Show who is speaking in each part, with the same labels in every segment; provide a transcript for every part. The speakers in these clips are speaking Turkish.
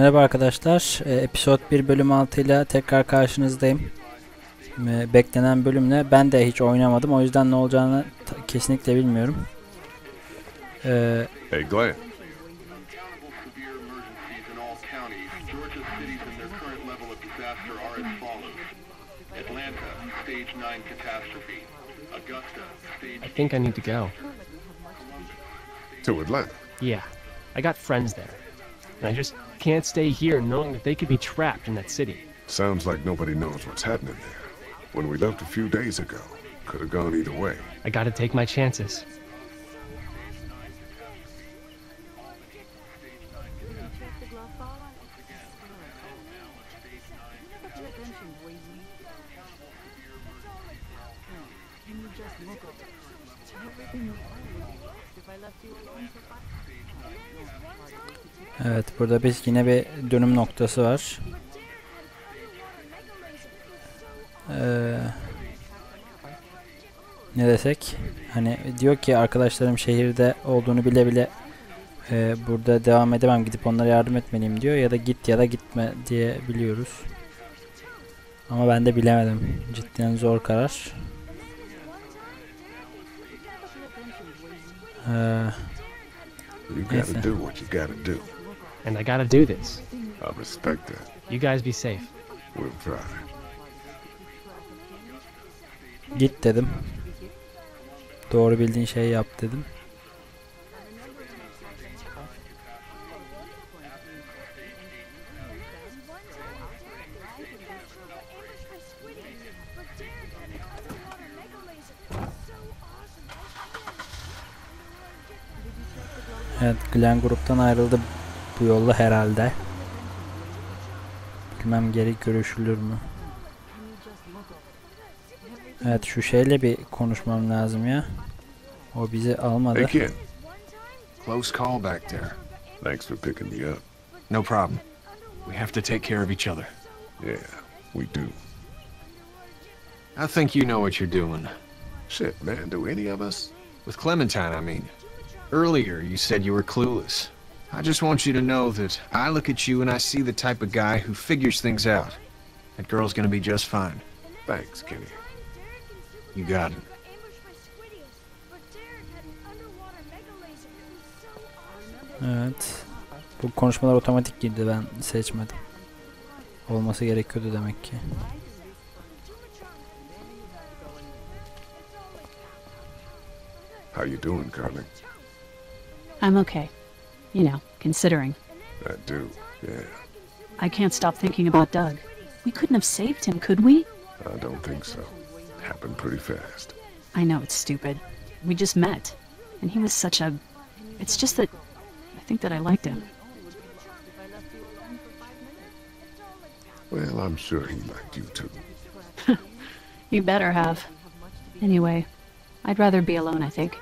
Speaker 1: Merhaba arkadaşlar. Ee, Episode 1 bölüm 6 ile tekrar karşınızdayım. Ee, Beklenen bölümle ben de hiç oynamadım. O yüzden ne olacağını kesinlikle bilmiyorum. Ee,
Speaker 2: Hey, Glenn.
Speaker 3: severe emergencies in all counties. Georgia cities and their current level of disaster are as follows. Atlanta, stage 9 catastrophe. Augusta, stage
Speaker 4: I think I need to go.
Speaker 2: To Atlanta.
Speaker 4: Yeah, I got friends there. And I just can't stay here knowing that they could be trapped in that city.
Speaker 2: Sounds like nobody knows what's happening there. When we left a few days ago, could have gone either way.
Speaker 4: I gotta take my chances.
Speaker 1: Evet burada biz yine bir dönüm noktası var. Ee, ne desek? Hani diyor ki arkadaşlarım şehirde olduğunu bile bile e, burada devam edemem gidip onlara yardım etmeliyim diyor ya da git ya da gitme diye biliyoruz. Ama ben de bilemedim. Cidden zor karar. Ee, Neyse.
Speaker 4: And I gotta do this.
Speaker 2: I respect that.
Speaker 4: You guys be safe.
Speaker 2: We'll try.
Speaker 1: git dedim. Doğru bildiğin şeyi yap dedim. Evet, Glenn gruptan ayrıldı bu yolla herhalde. Bilmem geri görüşülür mü? Evet, şu şeyle bir konuşmam lazım ya. O bizi almadı.
Speaker 2: Hey, kid.
Speaker 5: Close call back there.
Speaker 2: Thanks for picking me up.
Speaker 5: No problem. We have to take care of each other.
Speaker 2: Yeah, we do.
Speaker 5: I think you know what you're doing.
Speaker 2: Shit, man, do any of us?
Speaker 5: With Clementine, I mean. Earlier, you said you were clueless. I just want you to know that I look at you and I see the type of guy who figures things out. That girl's gonna be just fine.
Speaker 2: Thanks, Kenny.
Speaker 5: You got it.
Speaker 1: Evet. Bu konuşmalar otomatik girdi ben seçmedim. Olması gerekiyordu demek ki.
Speaker 2: How you doing, Carly?
Speaker 6: I'm okay. You know, considering.
Speaker 2: I do, yeah.
Speaker 6: I can't stop thinking about Doug. We couldn't have saved him, could we?
Speaker 2: I don't think so. It Happened pretty fast.
Speaker 6: I know it's stupid. We just met. And he was such a. It's just that. I think that I liked him.
Speaker 2: Well, I'm sure he liked you too.
Speaker 6: You better have. Anyway, I'd rather be alone, I think.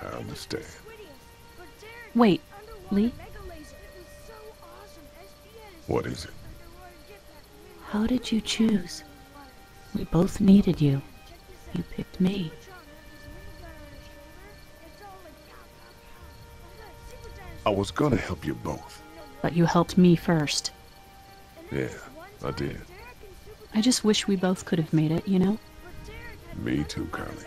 Speaker 2: I understand.
Speaker 6: Wait, Lee,
Speaker 2: What is it?
Speaker 6: how did you choose? We both needed you. You picked me.
Speaker 2: I was gonna help you both.
Speaker 6: But you helped me first.
Speaker 2: Yeah, I did.
Speaker 6: I just wish we both could have made it, you know?
Speaker 2: Me too, Carly.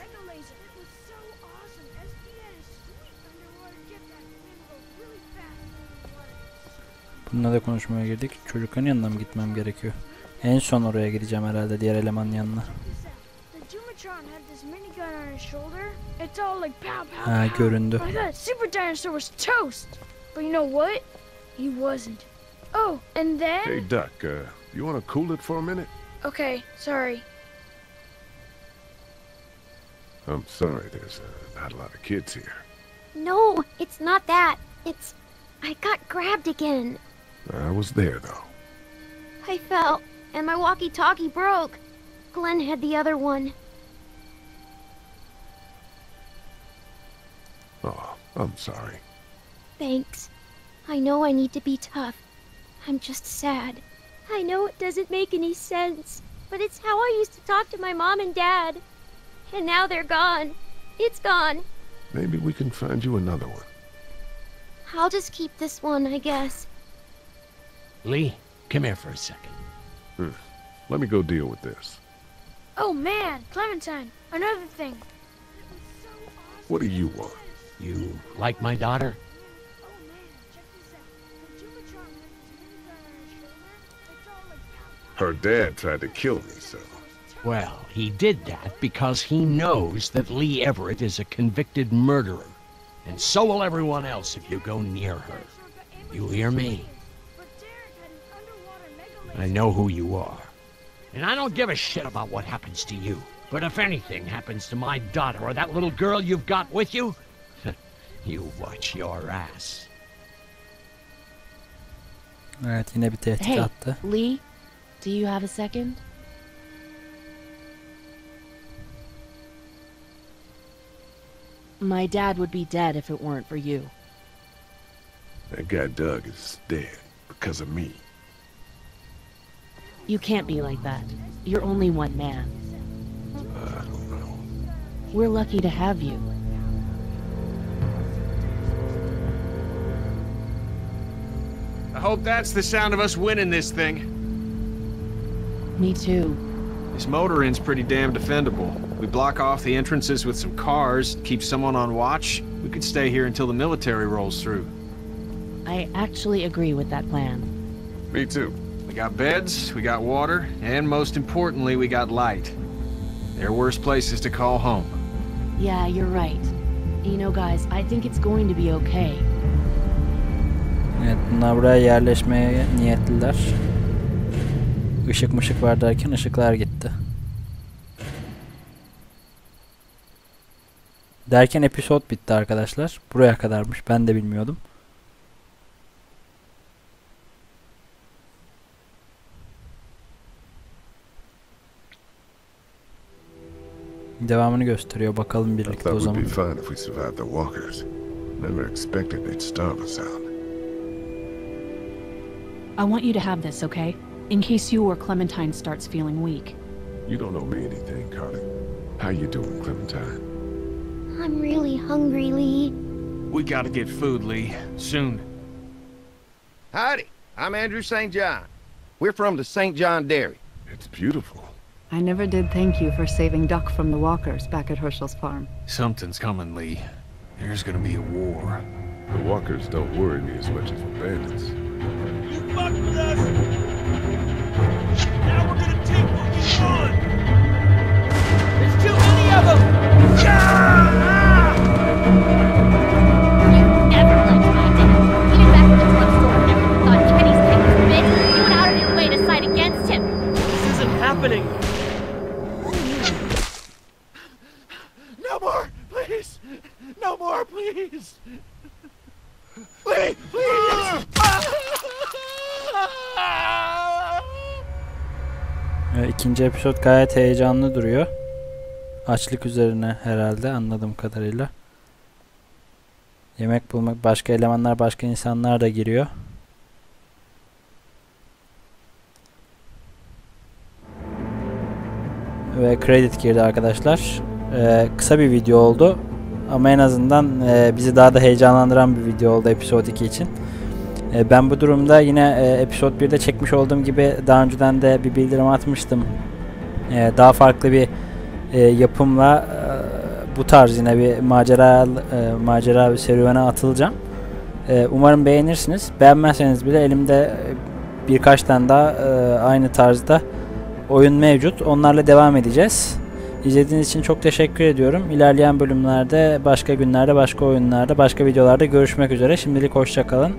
Speaker 1: Bununla da konuşmaya girdik. Çocukların yanına mı gitmem gerekiyor? En son oraya gideceğim herhalde diğer elemanın yanına. Ha göründü.
Speaker 7: Oh, and then.
Speaker 2: Hey, Duck, uh, you wanna cool it for a minute?
Speaker 7: Okay, sorry.
Speaker 2: I'm sorry, there's uh, not a lot of kids here.
Speaker 8: No, it's not that. It's. I got grabbed again.
Speaker 2: I was there, though.
Speaker 8: I fell, and my walkie talkie broke. Glenn had the other one.
Speaker 2: Oh, I'm sorry.
Speaker 8: Thanks. I know I need to be tough. I'm just sad. I know it doesn't make any sense, but it's how I used to talk to my mom and dad. And now they're gone. It's gone.
Speaker 2: Maybe we can find you another one.
Speaker 8: I'll just keep this one, I guess.
Speaker 9: Lee, come here for a second.
Speaker 2: Let me go deal with this.
Speaker 7: Oh man, Clementine, another thing.
Speaker 2: What do you want?
Speaker 9: You like my daughter?
Speaker 2: Her dad tried to kill me, so...
Speaker 9: Well, he did that because he knows that Lee Everett is a convicted murderer. And so will everyone else if you go near her. You hear me? I know who you are. And I don't give a shit about what happens to you. But if anything happens to my daughter or that little girl you've got with you, you watch your ass.
Speaker 1: Evet yine bir tehdit
Speaker 6: Hey,
Speaker 1: attı.
Speaker 6: Lee, do you have a second? My dad would be dead if it weren't for you.
Speaker 2: That guy Doug is dead because of me.
Speaker 6: You can't be like that. You're only one man.
Speaker 2: I don't know.
Speaker 6: We're lucky to have you.
Speaker 5: I hope that's the sound of us winning this thing.
Speaker 6: Me too.
Speaker 5: This motor inn's pretty damn defendable. We block off the entrances with some cars, keep someone on watch. We could stay here until the military rolls through.
Speaker 6: I actually agree with that plan.
Speaker 2: Me too.
Speaker 5: We got beds, we got water, and most importantly, we got light. There are worse places to call home.
Speaker 6: Yeah, you're right. You know, guys, I think it's going to be okay.
Speaker 1: Evet bunlar buraya yerleşmeye niyetliler. Işık mışık var derken ışıklar gitti. Derken episod bitti arkadaşlar. Buraya kadarmış. Ben de bilmiyordum. Devamını gösteriyor. Bakalım
Speaker 2: I
Speaker 1: birlikte
Speaker 2: thought
Speaker 1: o
Speaker 2: we'd be
Speaker 1: zaman.
Speaker 2: fine if we survived the walkers. Never expected they'd starve us out.
Speaker 10: I want you to have this, okay? In case you or Clementine starts feeling weak.
Speaker 2: You don't owe me anything, Carly. How you doing, Clementine?
Speaker 8: I'm really hungry, Lee.
Speaker 5: We gotta get food, Lee. Soon.
Speaker 11: Howdy, I'm Andrew St. John. We're from the St. John Dairy.
Speaker 2: It's beautiful.
Speaker 10: I never did thank you for saving Duck from the walkers back at Herschel's farm.
Speaker 5: Something's coming, Lee. There's gonna be a war.
Speaker 2: The walkers don't worry me as much as the bandits.
Speaker 12: You fucked with us! Now we're gonna take what we want!
Speaker 11: No more, please! No more, please! Please, please!
Speaker 1: Ee, İkinci episod gayet heyecanlı duruyor. Açlık üzerine herhalde anladığım kadarıyla. Yemek bulmak, başka elemanlar, başka insanlar da giriyor. Ve credit girdi arkadaşlar. Ee, kısa bir video oldu. Ama en azından e, bizi daha da heyecanlandıran bir video oldu episode 2 için. E, ben bu durumda yine e, episode 1'de çekmiş olduğum gibi daha önceden de bir bildirim atmıştım. E, daha farklı bir e, yapımla e, bu tarz yine bir macera e, macera bir serüvene atılacağım. E, umarım beğenirsiniz. Beğenmezseniz bile elimde birkaç tane daha e, aynı tarzda oyun mevcut. Onlarla devam edeceğiz. İzlediğiniz için çok teşekkür ediyorum. İlerleyen bölümlerde, başka günlerde, başka oyunlarda, başka videolarda görüşmek üzere. Şimdilik hoşçakalın.